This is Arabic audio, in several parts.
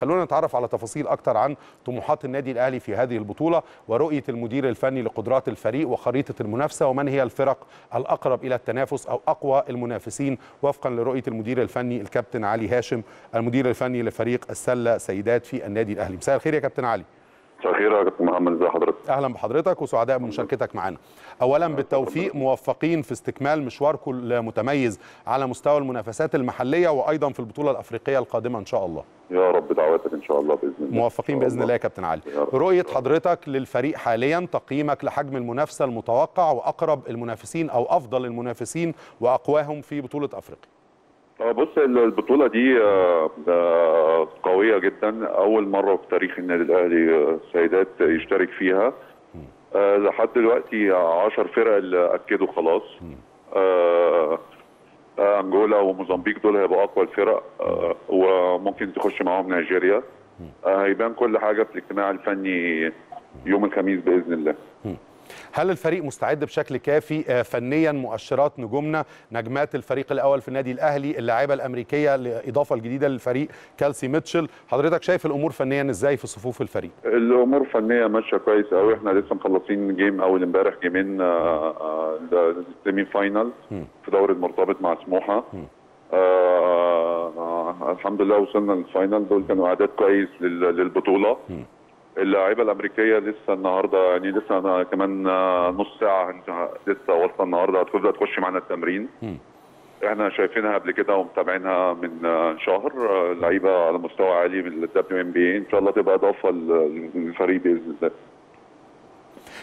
خلونا نتعرف على تفاصيل أكتر عن طموحات النادي الأهلي في هذه البطولة ورؤية المدير الفني لقدرات الفريق وخريطة المنافسة ومن هي الفرق الأقرب إلى التنافس أو أقوى المنافسين. وفقا لرؤية المدير الفني الكابتن علي هاشم المدير الفني لفريق السلة سيدات في النادي الأهلي. مساء الخير يا كابتن علي. الخير يا كابتن محمد ازي حضرتك؟ أهلا بحضرتك وسعداء بمشاركتك معنا. اولا بالتوفيق موفقين في استكمال مشواركم المتميز على مستوى المنافسات المحلية وأيضا في البطولة الأفريقية القادمة إن شاء الله. يا رب دعواتك إن شاء الله بإذن الله. موفقين بإذن الله. يا كابتن علي. رؤية حضرتك للفريق حاليا تقييمك لحجم المنافسة المتوقع وأقرب المنافسين أو أفضل المنافسين وأقواهم في بطولة أفريقيا. بص البطولة دي آه، آه، قوية جدا. أول مرة في تاريخ النادي الأهلي آه، سيدات يشترك فيها. آه، لحد دلوقتي 10 فرق اللي أكدوا خلاص. آه، آه، أنجولا وموزمبيق دول هيبقوا أقوى الفرق. آه، وممكن تخش معاهم نيجيريا. آه، هيبان كل حاجة في الاجتماع الفني يوم الخميس بإذن الله. هل الفريق مستعد بشكل كافي آه، فنيا مؤشرات نجومنا؟ نجمات الفريق الأول في النادي الأهلي اللاعبة الأمريكية الإضافة الجديدة للفريق كالسي ميتشل. حضرتك شايف الأمور فنيا إزاي في صفوف الفريق؟ الأمور فنيا ماشية كويس قوي إحنا لسه مخلصين game أول امبارح game ين آه، آه، ال semi final في دوري المرتبط مع سموحة. آه، آه، الحمد لله وصلنا لل final دول كانوا اعداد كويس لل- للبطولة. اللاعيبه الأمريكية لسه النهارده يعني لسه أنا كمان نص ساعة لسه واصلة النهارده هتبدا تخش معانا التمرين. إحنا شايفينها قبل كده ومتابعينها من شهر. لعيبه على مستوى عالي من ال WNBA إن شاء الله تبقى إضافة لل- للفريق بإذن الله.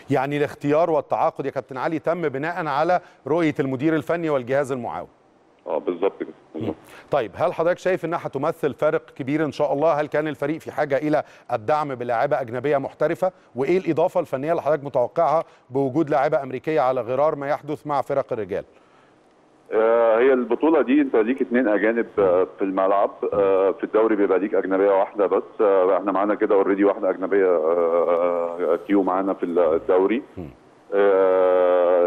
يعني الاختيار والتعاقد يا كابتن علي تم بناء على رؤية المدير الفني والجهاز المعاون. آه بالظبط كده. طيب هل حضرتك شايف إنها هتمثل فارق كبير إن شاء الله؟ هل كان الفريق في حاجة إلى الدعم بلاعيبة أجنبية محترفة؟ وإيه الإضافة الفنية اللي حضرتك متوقعها بوجود لاعيبة أمريكية على غرار ما يحدث مع فرق الرجال؟ آه، هي البطولة دي أنت ليك اثنين أجانب آه، في الملعب آه، في الدوري بيبقى ليك أجنبية واحدة بس إحنا معانا كده already واحدة أجنبية كيو معانا في الدوري.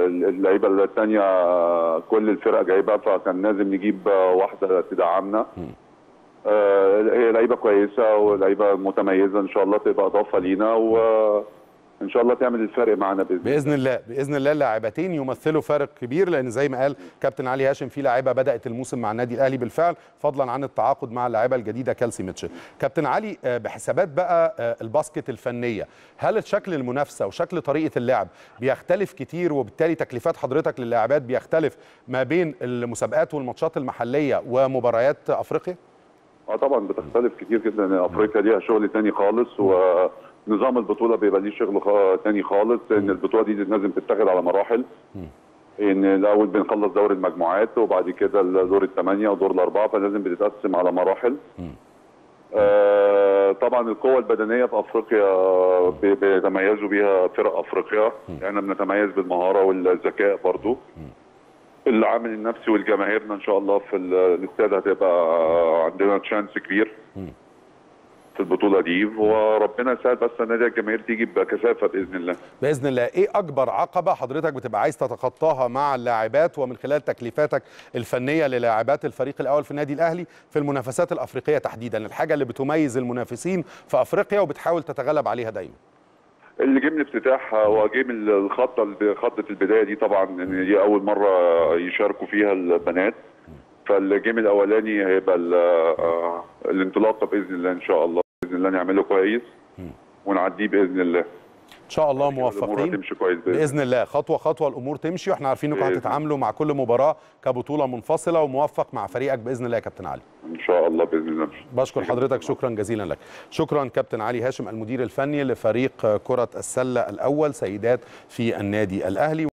اللعيبة الثانية كل الفرق جايبه فكان لازم نجيب واحدة تدعمنا. آه، هي لعيبة كويسة ولعيبة متميزة إن شاء الله تبقى إضافة لينا وان شاء الله تعمل الفرق معانا بإذن الله. بإذن الله بإذن الله اللاعبتين يمثلوا فارق كبير لأن زي ما قال كابتن علي هاشم في لاعيبه بدأت الموسم مع النادي الأهلي بالفعل فضلا عن التعاقد مع اللاعيبه الجديدة كالسي ميتشل. كابتن علي آه، بحسابات بقى آه، الباسكت الفنية. هل شكل المنافسة وشكل طريقة اللعب بيختلف كتير وبالتالي تكليفات حضرتك للاعبات بيختلف ما بين المسابقات والماتشات المحلية ومباريات أفريقيا؟ آه طبعا بتختلف كتير جدا. أفريقيا ليها شغل تاني خالص ونظام البطولة بيبقى ليه شغل تاني خالص إن البطولة دي لازم تتاخد على مراحل. إن الأول بنخلص دور المجموعات وبعد كده دور الثمانيه ودور الأربعة فلازم بتتقسم على مراحل. آه طبعا القوة البدنية في أفريقيا بي- بيتميزوا بيها فرق أفريقيا. إحنا بنتميز بالمهارة والذكاء برضو. العامل النفسي والجماهيرنا إن شاء الله في ال- الاستاد هتبقى عندنا تشانس كبير. في البطولة دي وربنا يساعد بس النادي الجماهير تيجي بكثافة بإذن الله. بإذن الله. إيه أكبر عقبة حضرتك بتبقى عايز تتخطاها مع اللاعبات ومن خلال تكليفاتك الفنية للاعبات الفريق الأول في النادي الأهلي في المنافسات الأفريقية تحديدا؟ الحاجة اللي بتميز المنافسين في أفريقيا وبتحاول تتغلب عليها دايما. ال game الافتتاح هو game الخطة خطة البداية دي طبعا إن دي أول مرة يشاركوا فيها البنات. فال game الأولاني هيبقى آه، الانطلاقة بإذن الله إن شاء الله. بإذن الله نعمله كويس ونعديه بإذن الله. إن شاء الله الأمور موفقين. هتمشي كويس الله بإذن الله. خطوة خطوة الأمور تمشي وإحنا عارفين إنكم بإذن هتتعاملوا مع كل مباراة كبطولة منفصلة وموفق مع فريقك بإذن الله يا كابتن علي. إن شاء الله بإذن الله. بشكر حضرتك شكرا جزيلا لك. شكرا كابتن علي هاشم المدير الفني لفريق كرة السلة الأول سيدات في النادي الأهلي.